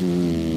Mm-hmm.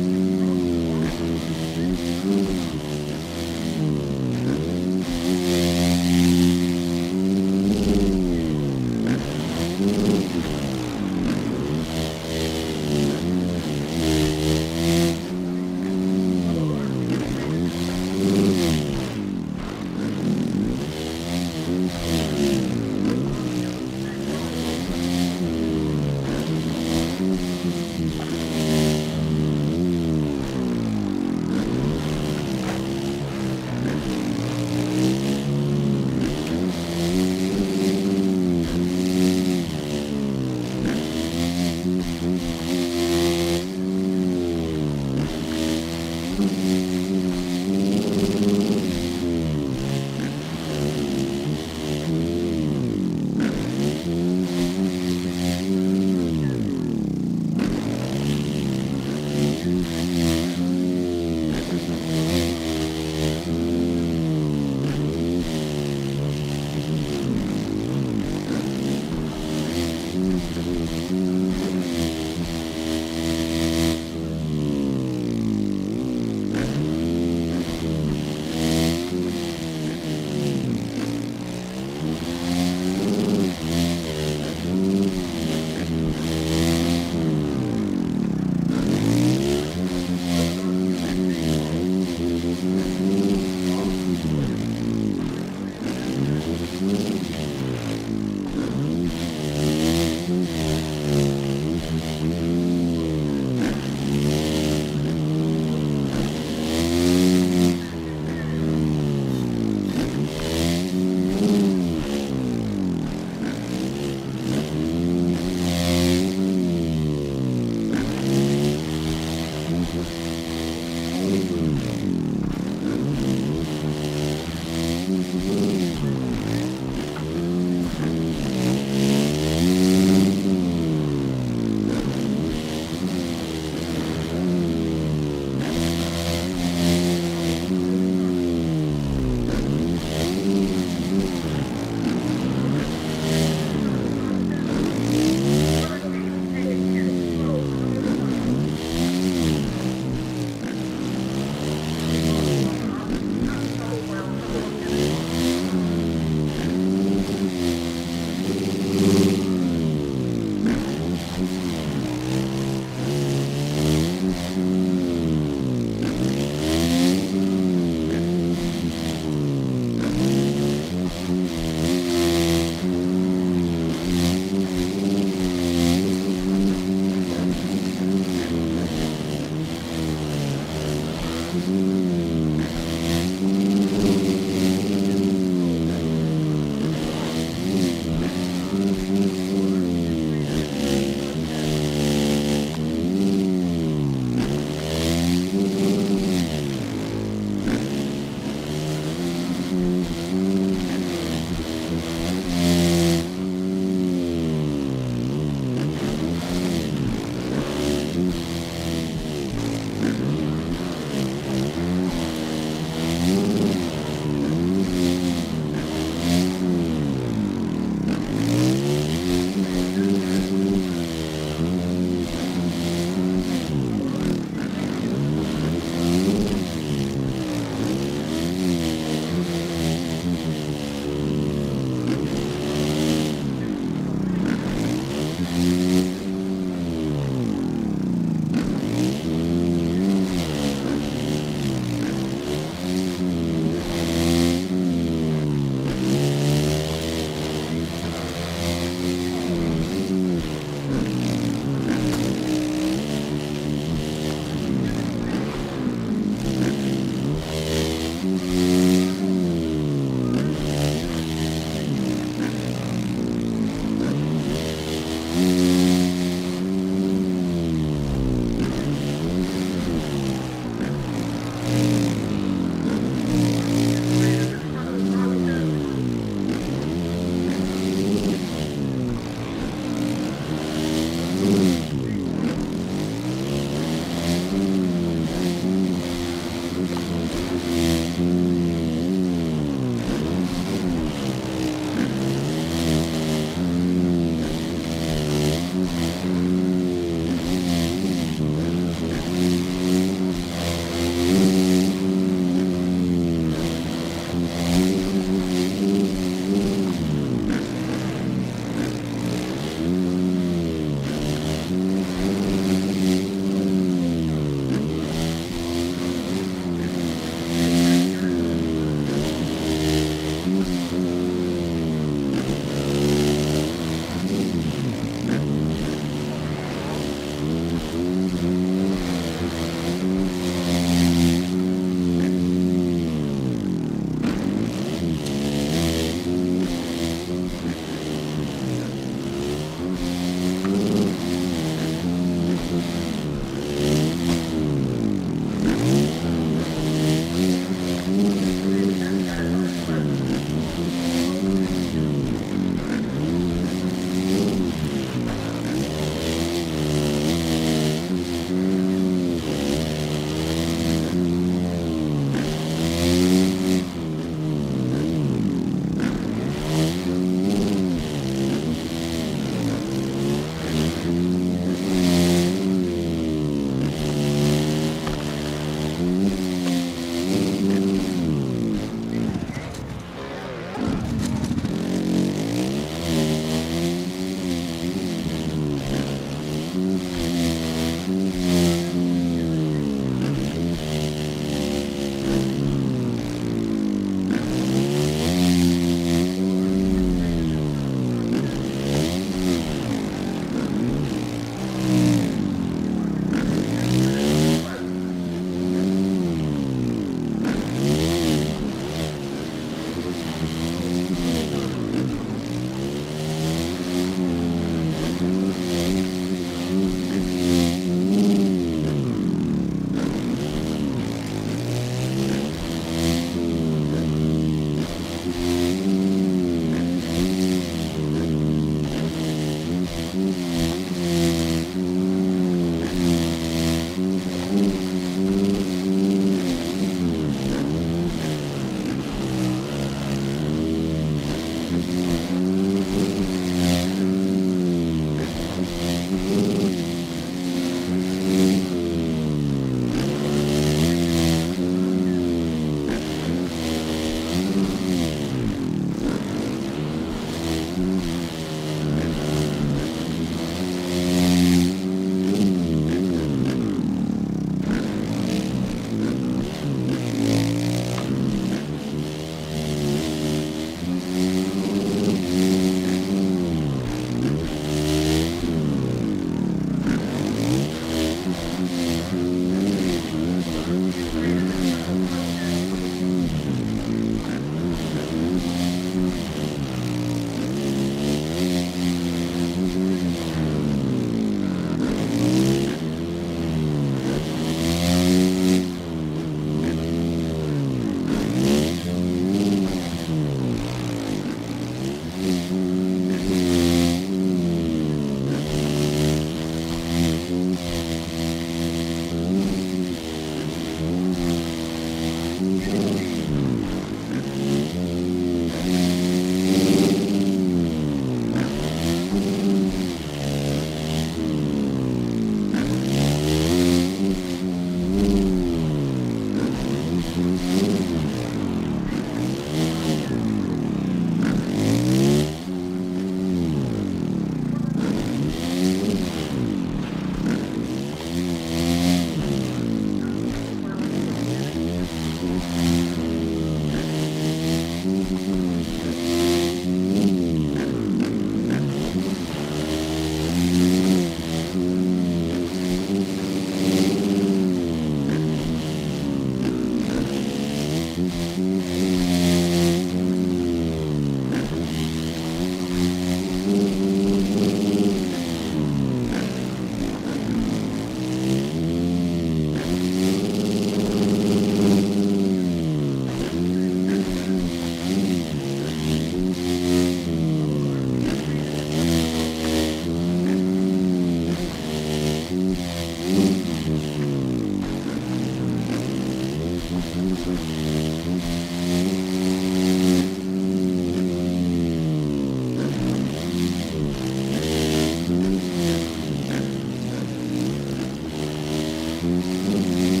Mm-hmm.